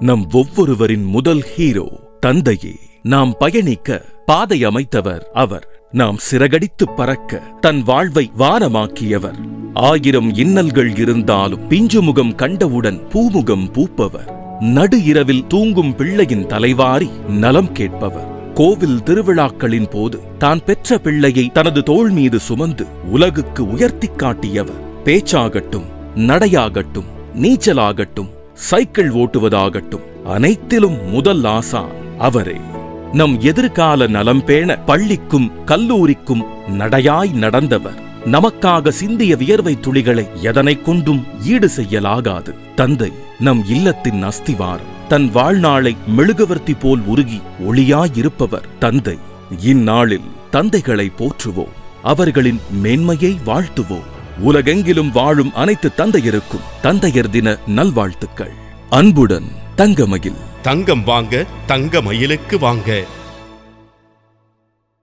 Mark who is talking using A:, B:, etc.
A: நம் ஒவ்வொருவரின் முதல் ஹீரோ தந்தையே. நாம் பயணிக்க பாதை அமைத்தவர் அவர். நாம் சிறகடித்து பறக்க தன் வாழ்வை வானமாக்கியவர். ஆயிரம் இன்னல்கள் இருந்தாலும் பிஞ்சுமுகம் கண்டவுடன் பூமுகம் பூப்பவர். நடு இரவில் தூங்கும் பிள்ளையின் தலைவாரி நலம் கேட்பவர். கோவில் திருவிழாக்களின் போது தான் பெற்ற பிள்ளையை தனது தோள் மீது சுமந்து உலகுக்கு உயர்த்திக் காட்டியவர். பேச்சாகட்டும் நடையாகட்டும் நீச்சலாகட்டும் சைக்கிள் ஓட்டுவதாகட்டும். அனைத்திலும் முதல் ஆசான் அவரே. நம் எதிர்கால நலம் பேண பள்ளிக்கும் கல்லூரிக்கும் நடையாய் நடந்தவர். நமக்காக சிந்திய வியர்வை துளிகளை எதனை கொண்டும் ஈடு செய்யலாகாது. தந்தை நம் இல்லத்தின் அஸ்திவாரம். தன் வாழ்நாளை மெழுகுவர்த்தி போல் உருகி ஒளியாயிருப்பவர் தந்தை. இந்நாளில் தந்தைகளை போற்றுவோம். அவர்களின் மேன்மையை வாழ்த்துவோம். உலகெங்கிலும் வாழும் அனைத்து தந்தையருக்கும் தந்தையர் தின நல்வாழ்த்துக்கள். அன்புடன் தங்கமயில்.
B: தங்கம் வாங்க தங்கமயிலுக்கு வாங்க.